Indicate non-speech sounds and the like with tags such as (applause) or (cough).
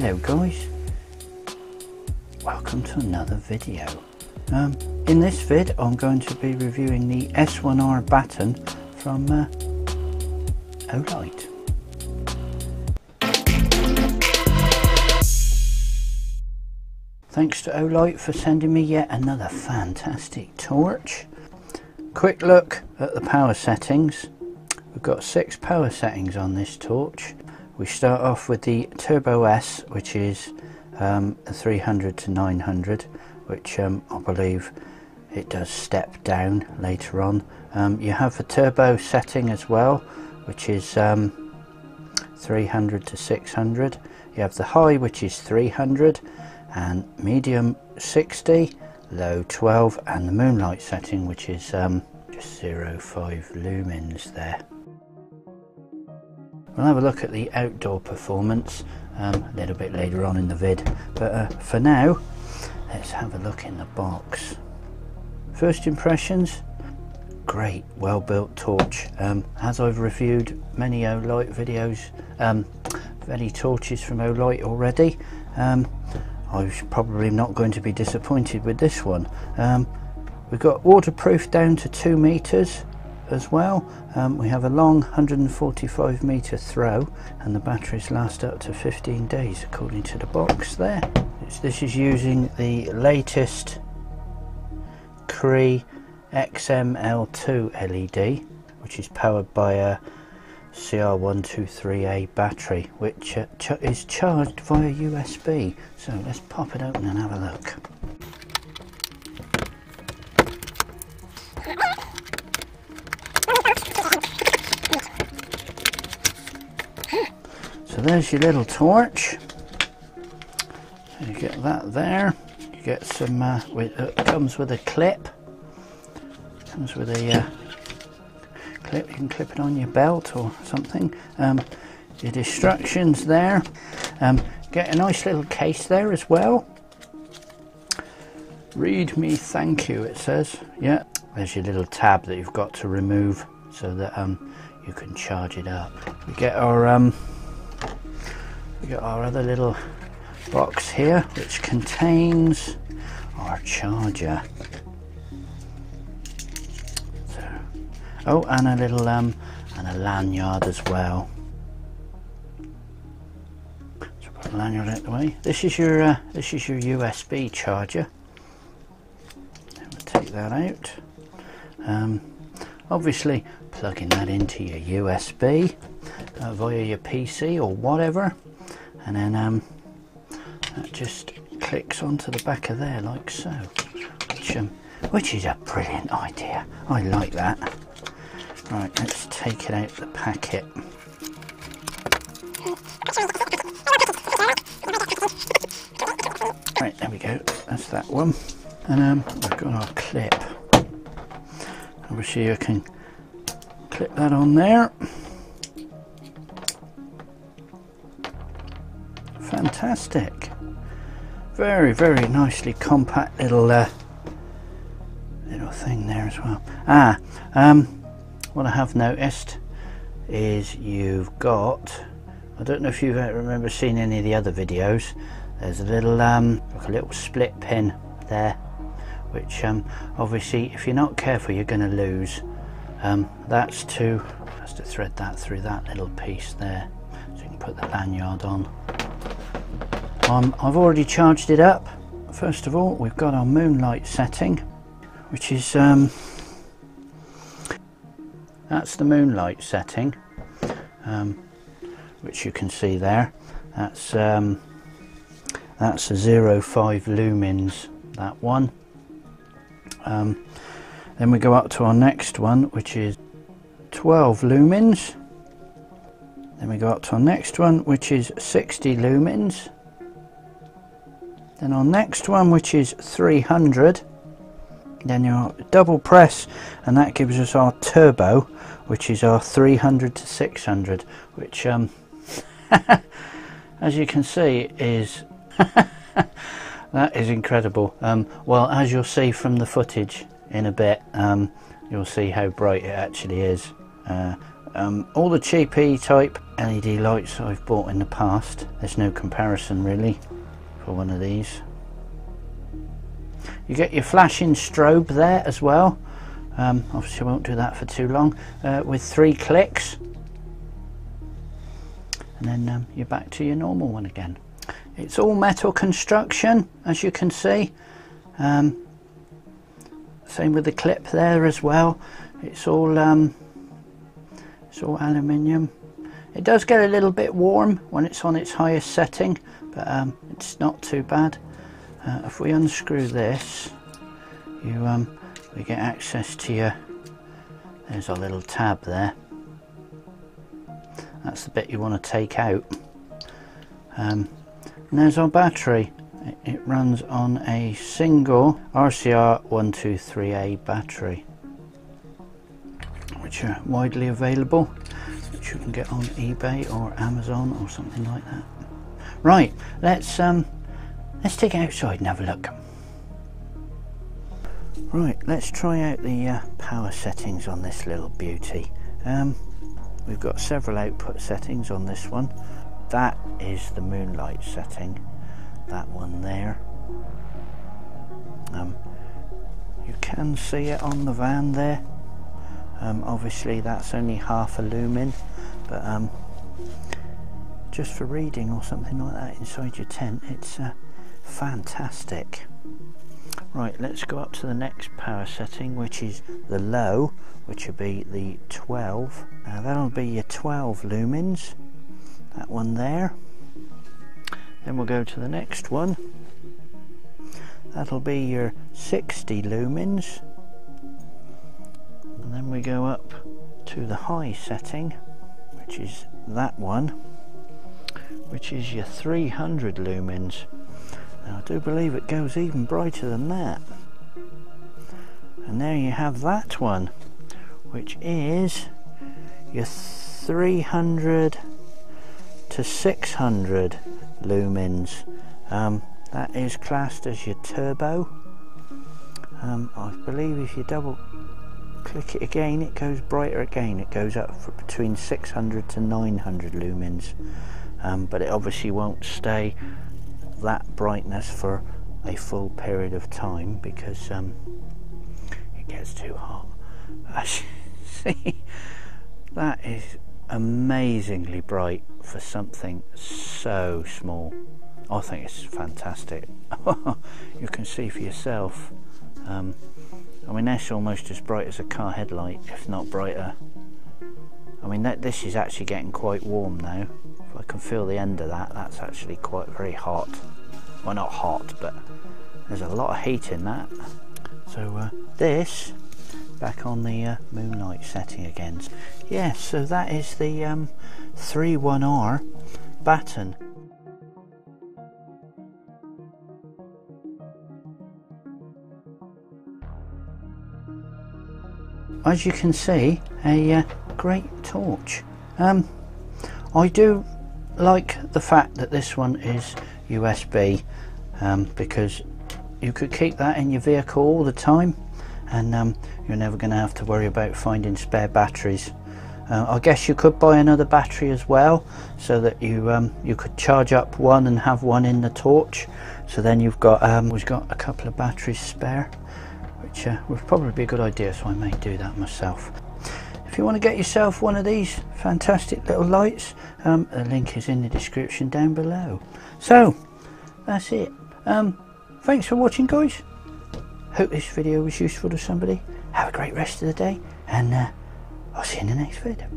Hello guys, welcome to another video. Um, in this vid I'm going to be reviewing the S1R baton from uh, Olight. Thanks to Olight for sending me yet another fantastic torch. Quick look at the power settings. We've got six power settings on this torch. We start off with the Turbo S, which is um, 300 to 900, which um, I believe it does step down later on. Um, you have the turbo setting as well, which is um, 300 to 600. You have the high, which is 300, and medium 60, low 12, and the moonlight setting, which is um, just 0.5 lumens there. We'll have a look at the outdoor performance um, a little bit later on in the vid, but uh, for now, let's have a look in the box. First impressions, great, well built torch. Um, as I've reviewed many Olight videos, um, many torches from Olight already, um, I'm probably not going to be disappointed with this one. Um, we've got waterproof down to two meters as well. Um, we have a long 145 meter throw and the batteries last up to 15 days according to the box there. It's, this is using the latest Cree XML2 LED which is powered by a CR123A battery which uh, ch is charged via USB. So let's pop it open and have a look. (laughs) there's your little torch. You get that there. You get some, uh, with, uh, comes with a clip. Comes with a uh, clip, you can clip it on your belt or something. Um, your distractions there. Um, get a nice little case there as well. Read me thank you, it says. Yeah, there's your little tab that you've got to remove so that um, you can charge it up. We get our um, we got our other little box here which contains our charger. So, oh, and a little um, and a lanyard as well. So put the lanyard out the way. This is your uh, this is your USB charger. Take that out. Um, obviously, plugging that into your USB uh, via your PC or whatever and then um, that just clicks onto the back of there like so. Which, um, which is a brilliant idea. I like that. Right let's take it out of the packet. Right there we go. That's that one. And um, we've got our clip. Obviously you can clip that on there fantastic. Very, very nicely compact little uh, little thing there as well. Ah, um, what I have noticed is you've got, I don't know if you've remember seeing any of the other videos, there's a little, um, like a little split pin there, which um, obviously if you're not careful you're going to lose. Um, that's to, has to thread that through that little piece there, so you can put the lanyard on. Um, I've already charged it up. First of all, we've got our moonlight setting, which is um, that's the moonlight setting, um, which you can see there. That's um, that's a 0.5 lumens. That one. Um, then we go up to our next one, which is 12 lumens. Then we go up to our next one, which is 60 lumens. Then our next one, which is 300, then your double press, and that gives us our turbo, which is our 300 to 600, which, um, (laughs) as you can see, is (laughs) that is incredible. Um, well, as you'll see from the footage in a bit, um, you'll see how bright it actually is. Uh, Um, all the cheapy type LED lights I've bought in the past, there's no comparison really for one of these. You get your flashing strobe there as well. Um, obviously won't do that for too long. Uh, with three clicks. And then um, you're back to your normal one again. It's all metal construction as you can see. Um, same with the clip there as well. It's all um, it's all aluminium. It does get a little bit warm when it's on its highest setting, but um, it's not too bad. Uh, if we unscrew this, you um, we get access to your. There's a little tab there. That's the bit you want to take out. Um, and there's our battery. It runs on a single RCR123A battery, which are widely available, which you can get on eBay or Amazon or something like that. Right, let's um, let's take it outside and have a look. Right, let's try out the uh, power settings on this little beauty. Um, we've got several output settings on this one. That is the moonlight setting. That one there. Um, you can see it on the van there. Um, obviously that's only half a lumen, but um, just for reading or something like that inside your tent, it's uh, fantastic. Right, let's go up to the next power setting, which is the low, which will be the 12. Now that'll be your 12 lumens that one there then we'll go to the next one that'll be your 60 lumens and then we go up to the high setting which is that one which is your 300 lumens now I do believe it goes even brighter than that and there you have that one which is your 300 to 600 lumens. Um, that is classed as your turbo. Um, I believe if you double click it again it goes brighter again. It goes up between 600 to 900 lumens. Um, but it obviously won't stay that brightness for a full period of time because um, it gets too hot. (laughs) As you See, that is amazingly bright for something so small. I think it's fantastic. (laughs) you can see for yourself. Um, I mean, that's almost as bright as a car headlight, if not brighter. I mean, that, this is actually getting quite warm now. If I can feel the end of that, that's actually quite very hot. Well, not hot, but there's a lot of heat in that. So uh, this back on the uh, moonlight setting again. Yes, yeah, so that is the um, 31R baton. As you can see, a uh, great torch. Um, I do like the fact that this one is USB um, because you could keep that in your vehicle all the time and um, you're never going to have to worry about finding spare batteries. Uh, I guess you could buy another battery as well so that you um, you could charge up one and have one in the torch so then you've got um, we've got a couple of batteries spare which uh, would probably be a good idea so I may do that myself. If you want to get yourself one of these fantastic little lights um, the link is in the description down below. So that's it. Um, thanks for watching guys. Hope this video was useful to somebody. Have a great rest of the day and uh, I'll see you in the next video.